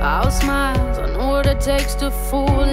All smiles, I know what it takes to fool